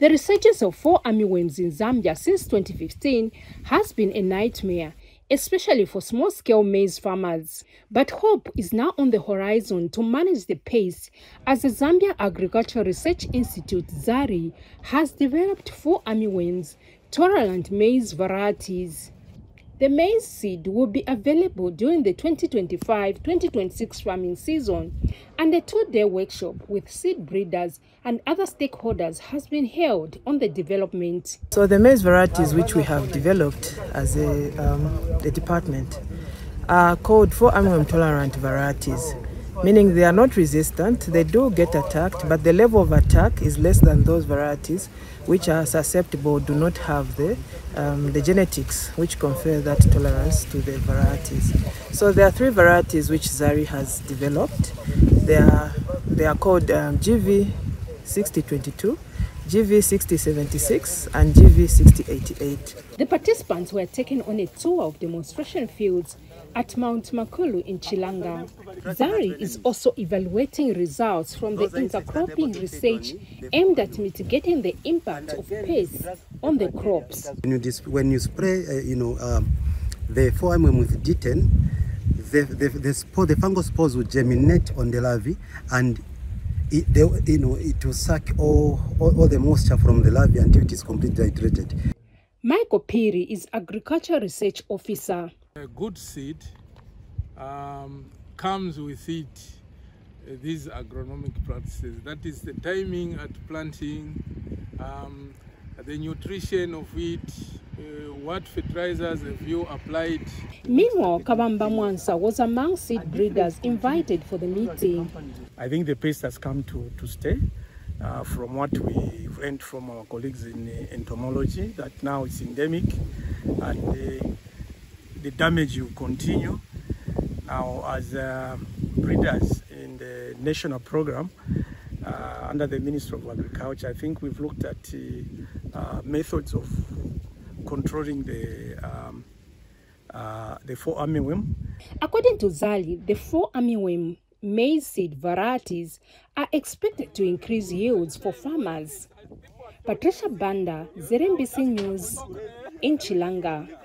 The resurgence of fall armyworms in Zambia since 2015 has been a nightmare, especially for small-scale maize farmers. But hope is now on the horizon to manage the pace as the Zambia Agricultural Research Institute ZARI has developed fall armyworms tolerant maize varieties. The maize seed will be available during the 2025-2026 farming season and a two-day workshop with seed breeders and other stakeholders has been held on the development. So the maize varieties which we have developed as a, um, a department are called fall armyworm tolerant varieties meaning they are not resistant. They do get attacked, but the level of attack is less than those varieties which are susceptible, do not have the, um, the genetics which confer that tolerance to the varieties. So there are three varieties which Zari has developed. They are, they are called um, GV6022, GV6076 and GV6088. The participants were taken on a tour of demonstration fields at Mount Makulu in Chilanga. Zari is also evaluating results from the intercropping research aimed at mitigating the impact of pests on the crops. When you, when you spray, uh, you know, um, the 4MM with D10, the, the, the, spore, the fungal spores will germinate on the larvae and it, they, you know, it will suck all, all, all the moisture from the larvae until it is completely hydrated. Michael Perry is Agriculture Research Officer. A good seed um, comes with it uh, these agronomic practices. That is the timing at planting, um, the nutrition of it, uh, what fertilizers have you applied. Meanwhile, Kabamba Mwansa was among seed breeders invited for the meeting. I think the pace has come to, to stay. Uh, from what we learned from our colleagues in uh, entomology, that now it's endemic and uh, the damage will continue. Now, as uh, breeders in the national program uh, under the Ministry of Agriculture, I think we've looked at uh, methods of controlling the um, the fall armyworm. According to ZARI, the fall armyworm maize seed varieties are expected to increase yields for farmers. Patricia Banda, ZNBC News, in Chilanga.